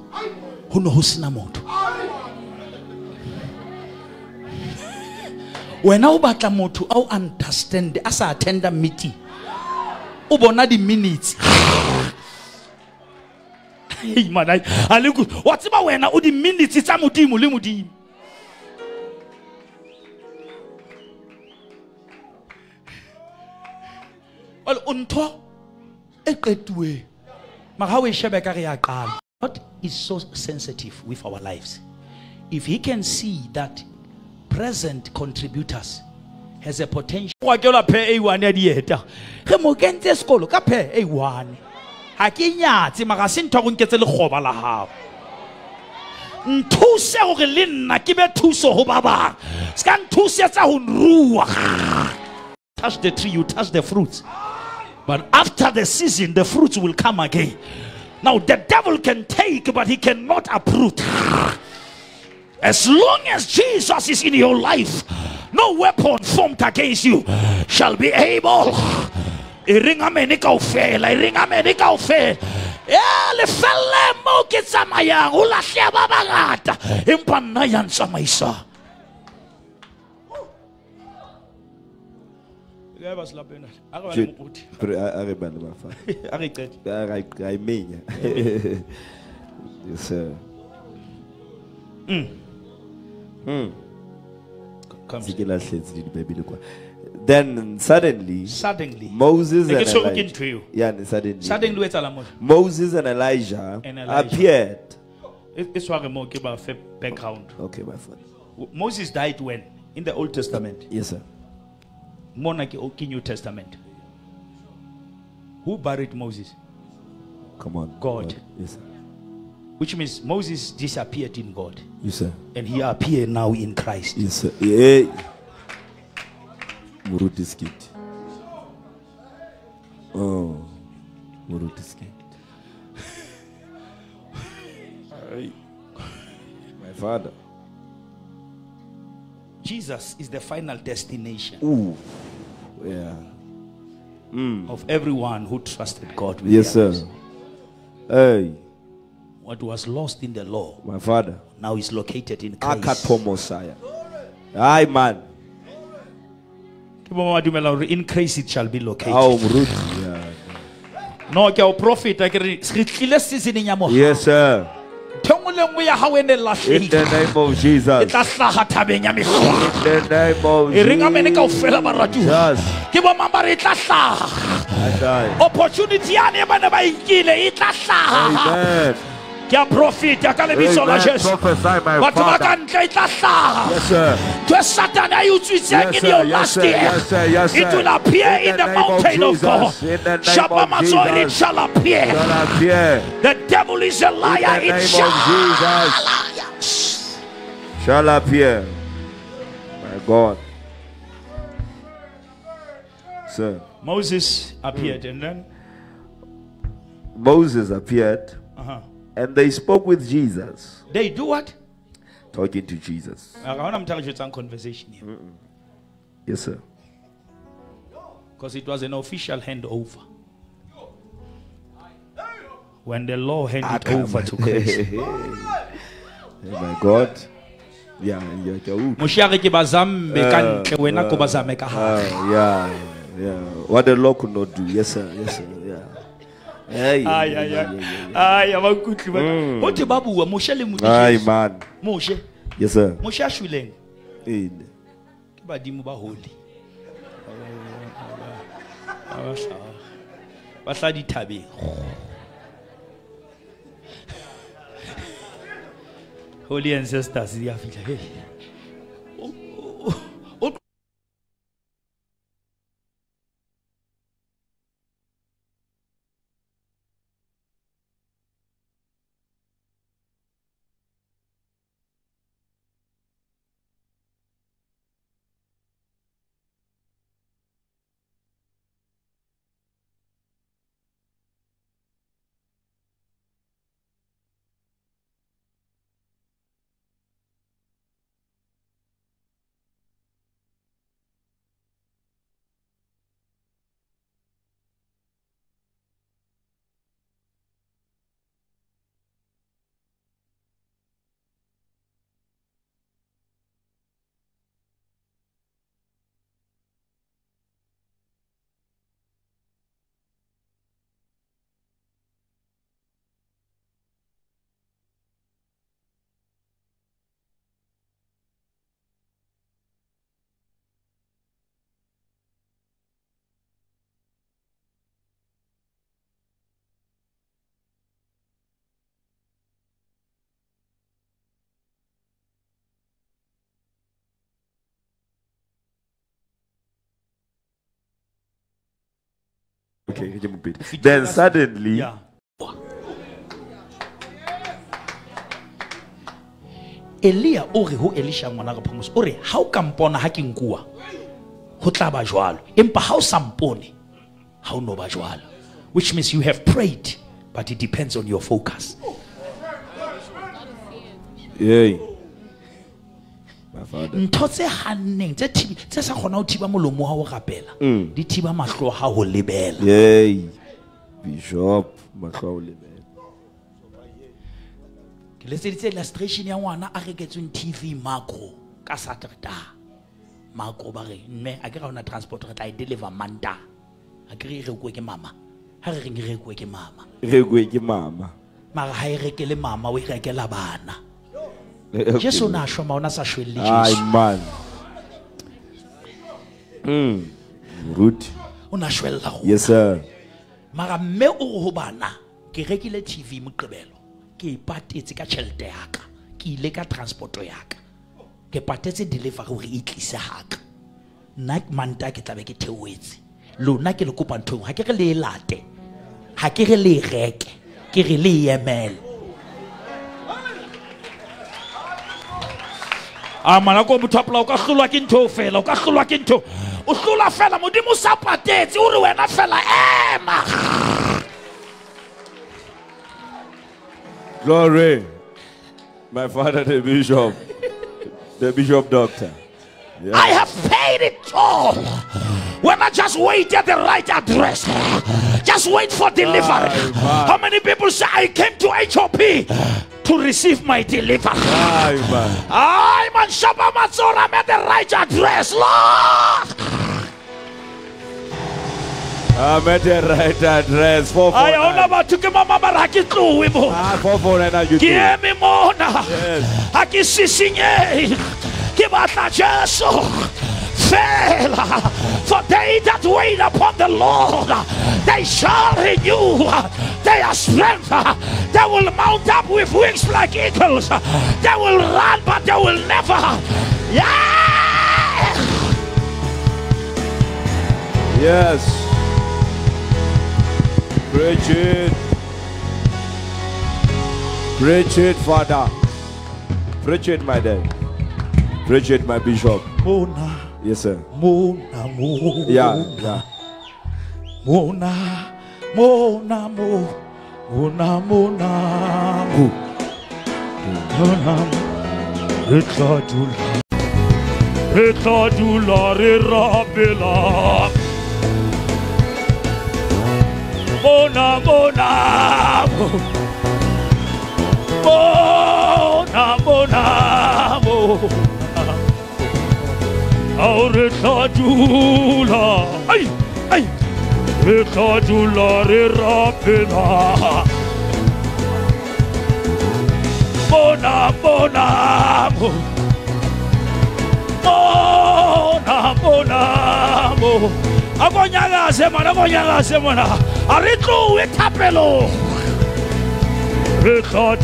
Ho ne ho sena motho. Wena o batla motho a o understand a sa attenda meeting o bona di-minutes. Wa tseba wena o di-minutes tsa modimo le modimo? O ntho e god is so sensitive with our lives. If he can see that present contributors has a potential. Wa ke la phe a1 ya dieta. Ge mo kentse sekolo ka phe a1 ha ke nyatse mara se ntho go nketse lekgoba la gago nthuse gore le nna ke be thuso ba bang. Nthusetsa touch the tree you touch the fruits but after the season, the fruits will come again. Now, the devil can take, but he cannot uproot. As long as Jesus is in your life, no weapon formed against you shall be able. Iring amene kaofela, iring amene kaofela. Ya lefelle mo ke tsamayang o lahle ba bangata Yes, sir. Mm. Mm. Come. Se ke lahlehetse le dibebele kwa. Then suddenly, Suddenly. Moses and Elijah, yeah, suddenly, Suddenly o etsahala moo. Moses and Elijah, And Elijah. appeared. Tshware moo ke ba fe background. Okay, my father. Moses died when? In the Old Testament. Yes, sir. Ke New Testament. Who buried Moses? Come on. God. Yes, sir. Which means Moses disappeared in God. Yes, sir. And he appeared now in Christ. Yes, sir. Yeah. Oh. [LAUGHS] My father. Jesus is the final destination Ooh. Yeah. Hmm. of everyone who trusted God. With Yes, sir. Hey, What was lost in the law my father. now is located in Christ. Akatomosaya. Hi, man. Ke bo ma dumela hore In Christ it shall be located. How Muruti. Yeah. No, ke a o profeta ke re re tlile seasoneng ya mohau. Yes, sir. Ntho nngwe le nngwe ya hao ne In the name of Jesus. tla hlaha thabeng ya. In the name of reng amene kaofela baratuwa. Jesus. Ke bo mang ba re tla hlaha. I die. Opportunity yane ba ne ba nkile. Amen. Ke a ka lebitso la Amen. Jesu. Prophesy, my Batho ba ka father. ntle e tla hlaha. Yes, sir. ntho e satane a e utswitseng Yes, in your last year Yes, sir. Yes, it will appear In the the name of mountain of God Jesus. In Shapa of it shall appear the devil is a liar it shall appear. My God. Sir. Moses appeared and then Moses appeared. And they spoke with Jesus. they do what Talking to Jesus. ga gona motho a re jwetsang conversation here Yes, sir. because it was an official handover when the law handed over to [LAUGHS] Christ Oh my God. Yeah, yeah, yeah. Ooh. mošiare ke bazambe ka ntle wena ko bazame ka gare Uh, yeah, yeah. What the law could not do. Yes, sir. Yes, sir. Yeah. Hey, yeah, Ai, yeah, ai, yeah, ai. yeah, yeah. Ai, ya bakutli ba o te ba bua moshe le Aye, modimo man. moshe Yes, sir. moshe a shweleng In. ke badimo ba holy ba hla dithabeng holy ancestors di a fihla Okay, give me a bit. Then suddenly, Yeah. elia o re ho elisha ngwana ka phamoso o re ha o ka mpona ha ke nkua ho tla ba jwalo empa ha o sa mpone ha o no ba jwalo which means you have prayed but it depends on your focus yeah. Ntho tse hanneng tse sa kgona go thiba molomo wa ho rapela di thiba mahlo a hao ho lebela. Bishop, Macaulay, lebela. Ke letseditse illustration ya ngwana a reketsweng tv macro ka saterda macro ba re mme a ke ra ona transport re tla e deliver manta. A ke re e rekuwe ke mama. Ha re reng e rekuwe ke mama? Regwe ke mama. mara ha e rekele mama o e rekela bana. Jesu na shwa ma ona sa shwelle Aye, jesu man. Mm. Root. o na shwella go. Yes, sir. mara mme o re ho bana ke rekile tv moqebelo. Ke e patetse ka tšhelete yaka ke ile ka transporto yaka ke patetse delivery gore e tlise haka nna manta ke tlabe ke theoetse lona ke le kopa ntho ga ke re le e late ga ke re le e reke ke re le e emele a mana ko motho a pola o ka hlolwa ke ntho fela o ka hlolwa ke ntho o hlola fela modimo sa patetse o re wena fela ema Glory. My father, the bishop. The bishop doctor. I have paid it all. When I just wait at the right address, just wait for delivery. How many people say I came to HOP to receive my man. I'm on Shaba Matsora, I'm at the right address, Lord. I'm at the right address. Four four I batho ke mama mara ha ke tlowe mo. Ah, four four nine. You Ke do. eme mona. Yes. Ha ke sisinyehe. Ke batla Jesu. Fela. For they that wait upon the Lord, they shall renew their strength. They will mount up with wings like eagles. They will run, but they will never. Yeah. Yes. Preach it. Preach it, Father. Preach it, my dad. Preach it, my bishop. Oh, Mona, Yes, sir. mona, mona. Yeah, yeah. Mona, mona, mo, mona, mona, mo. Mona, mo. Re tla dula. Re tla dula re rapela. Mona, mona, mo. Mona, mona, mo. Au re tla dula. Ai, ai. Re tla dula re rapela. Mona, mona, mo. Mona, mona, mo. Akonyakaze mana, akonyakaze mana. A re tlowe thapelo. Re tla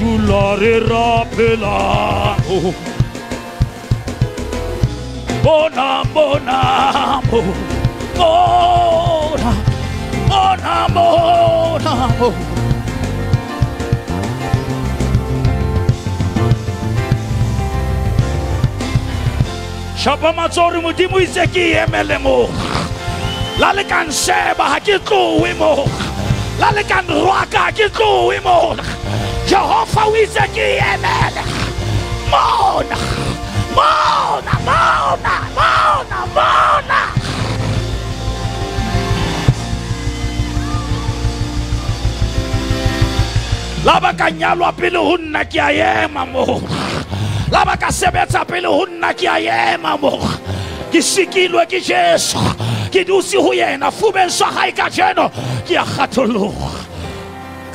Mona, mona, mo. Mona, mona, mona, mo. shapa matsori modimo itse ke emele mo. La le ka nsheba ga ke tlowe mo. La le ka nrwaka ga ke tlowe mo. Jehova o itse mona mona mona mona mona la ba ka nyalwa pele ho nna ke a ema mo. La ba ka sebetsa pele ho nna ke a ema mo. Ke sikilwe ke jesu. Ke dutse ho yena fubeng sa gae ka jeno. Ke a kgathologa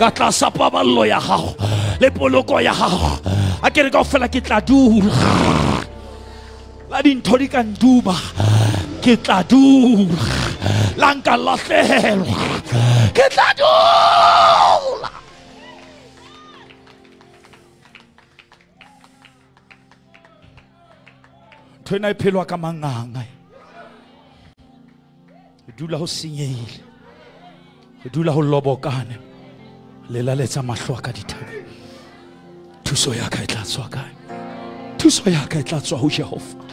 ka tlasa paballo ya gago le poloko ya gago a ke re fela ke tla dula la dintho di ka nduba ke tla dula. La nka lahlehelwa. Ke tla dula. Ntho ena e phelwa ka manganga. E dula ho senyehile. E dula ho lobokane. Le laletsa mahlo a ka dithabeng. Thuso ya ka e tla tswa kae? Thuso ya ka e tla tswa ho jehova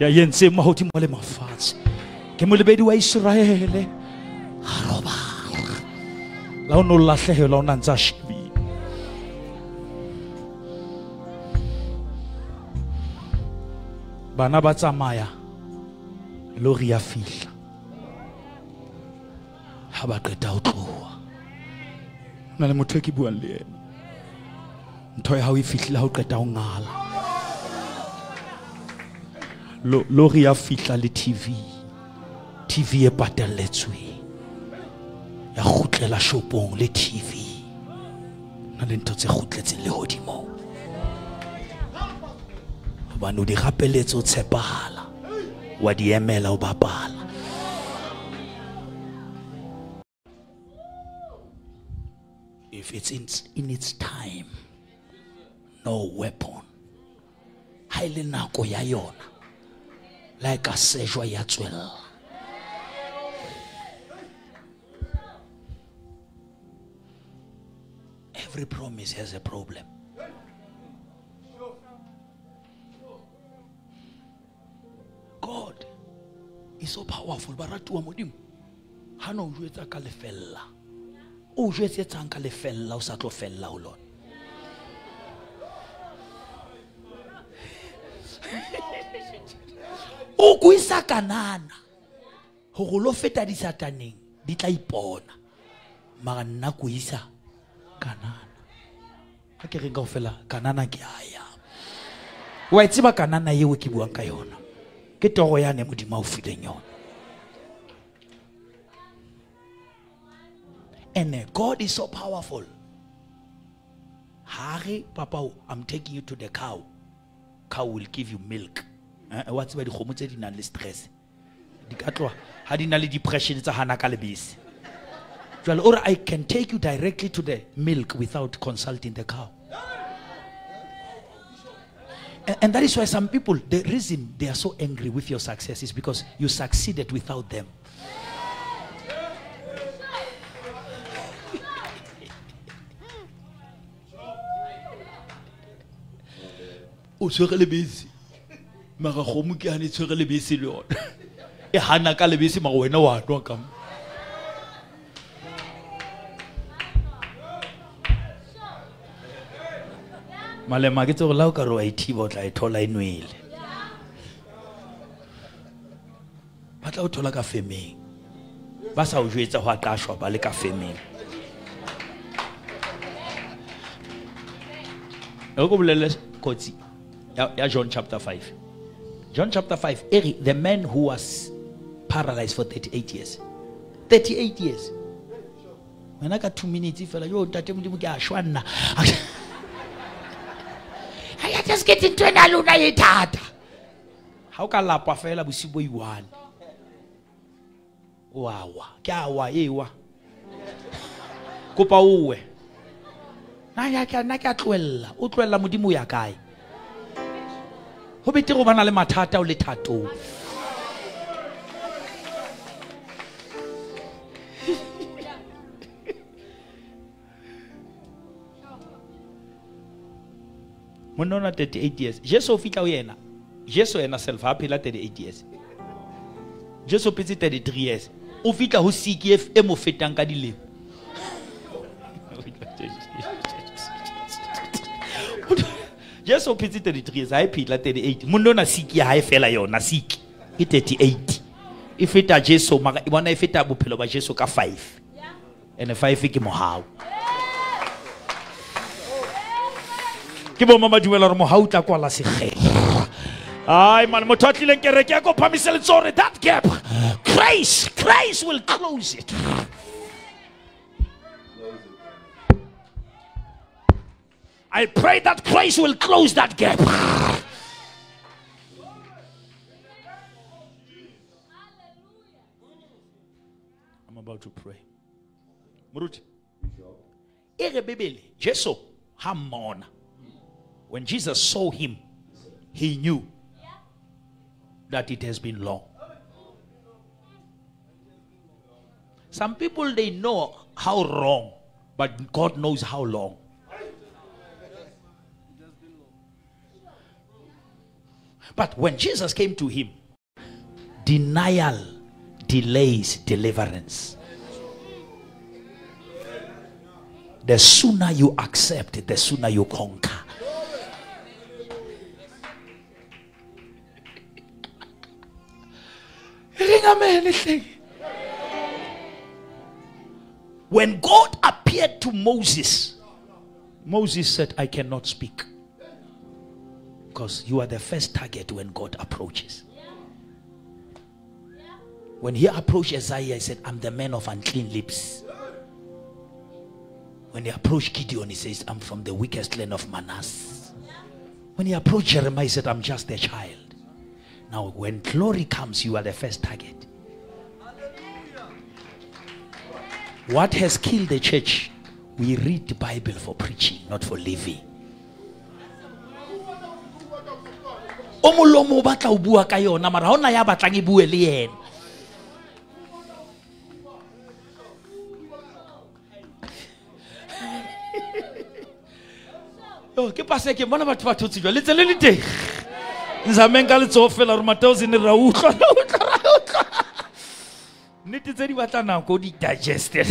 ya mo mahodimo le mafatshe ke molebedi wa iseraele. A robala la o ne o la o na ntse a bana ba tsamaya lori ya fihla. Ha ba qeta ho tloha. Na le motho e ke buang le yena. Ntho ya hao e fihlile ha o qeta ho ngala lori ya fihla le tv tv e patalletsweng ya kgutlela shopong le tv na le ntho tse kgutletseng lehodimong gobane o di gapeletse o tshepagala wa di emela o bapala. If it's in, in its time no weapon. Ha e le nako ya yona la a sejwa ya every promise has a problem. God is so powerful baratuwa modimo ha no o jwetsa ka lefella. O jwetsetsang ka lefella o sa tlo fella ho lona [LAUGHS] o kwisa kanana. Gore lo feta disataneng di tla ipona. Mara nna ko isa kanana. Ga ke reng ka go fela kanana ke aya wa e tseba kanana eo ke buang ka yona? Ke toro yane modimo a o fileng yona. And god is so powerful. Hare papa i'm taking you to the cow. Cow will give you milk Eh, wa tseba dikgomo tse di nang le stress? Di ka tloga ga di na le depression tsa hana ka lebese. Jwale ore i can take you directly to the milk without consulting the cow. And, that is why some people the reason they are so angry with your success is because you succeeded without them. [LAUGHS] O mara kgomo ke gane tshwere lebese le yona. [LAUGHS] E hana ka lebese mara wena wa nwa ka mo. Malema ke tse gore la o ka wa ithiba o tla e thola e nwele. Ba tla o thola ka femeng. Ba sa o jwetsa go a ba le ka femeng. E ko bolelele kotsi ya john chapter 5 john chapter 5 e re the man who was paralyzed for 38 years. 38 years. Wena ka 2 minutes fela. Yo ntate modimo ke a shwa nna I just get into ena lona e thata? Ha o ka lapa fela bosibo i1 wa wa. Ke a wa e wa. Kopa uwe na ya ka na ka tloella o tloella modimo o ya kae ho betere go bana le mathata o le thatong [LAUGHS] monna o na 38 years. Jesu o fitlha o yena. Jesu yena self a phela 38 years. Jesu o phetse 33 years. O fitlha go siki e- e mo fetang ka dilemo jesu o phetse 33 years ha e phela 38 monna o na siki ya hae fela yona siki ke 38 e feta jesu mara e bona e feta bophelo ba jesu ka 5 and 5 ke mohau ke bo mama dumela gore mohau tla kwala segela ai man motho a tlileng kereke ya kophamise letsohore that gap grace grace will close it I pray that grace will close that gap. I'm about to pray. Muruti. Jesu. When Jesus saw him, he knew that it has been long. Some people they know how wrong, but God knows how long. But when Jesus came to him, denial delays deliverance. The sooner you accept, the sooner you conquer. When God appeared to Moses, Moses said, I cannot speak. Because you are the first target when God approaches. When he approached Isaiah, he said, I'm the man of unclean lips. When he approached Gideon, he says, I'm from the weakest land of Manasseh. When he approached Jeremiah, he said, I'm just a child. Now, when glory comes, you are the first target. What has killed the church? We read the Bible for preaching, not for living. O molomo o batla o bua ka yona mara ga ya batlang e bue le yena. Ke pase ke bona batho ba thotse jwa letse le le teng. Nzameng ka letsogo fela gore mateo se ne ra utlwa nnete tse di batla nako di digested